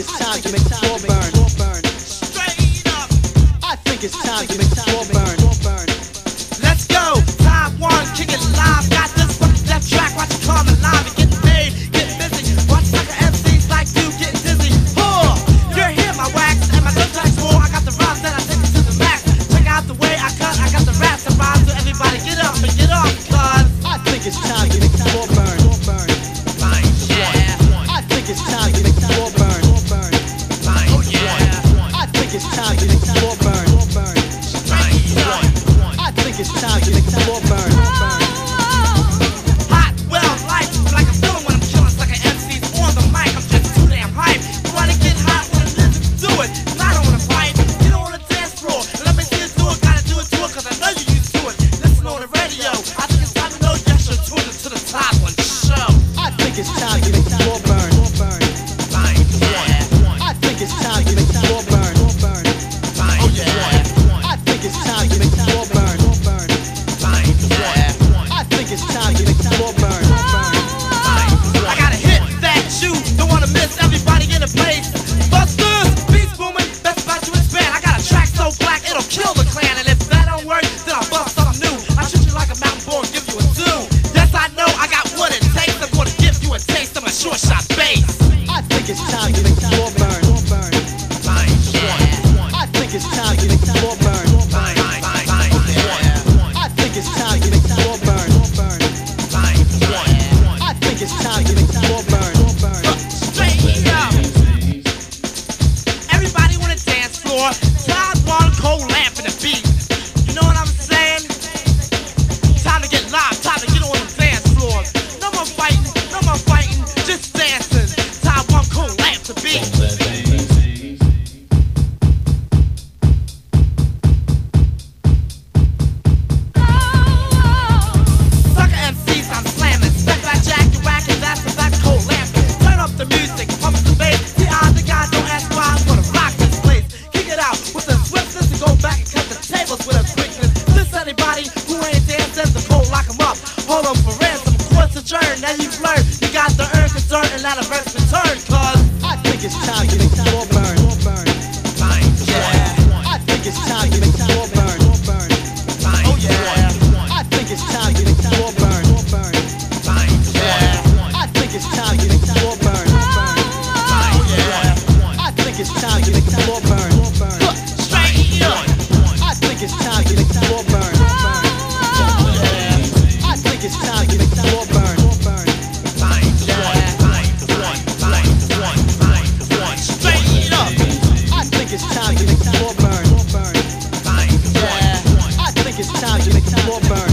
it's time to make a I think it's time to make the floor burn. Hot, well, life, like I'm feeling when I'm killing, like an MC's on the mic. I'm just too damn. You wanna get wanna do. I don't wanna fight, the dance floor. Let me see you do it, gotta do it to I know you used to it. Listen on the radio. I think it's time to to the top one show. I think it's time to learn, now you flirt. You got to earn concern and not a verse return, cause I think it's time to explore. more burn.